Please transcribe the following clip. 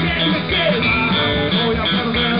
Hallelujah.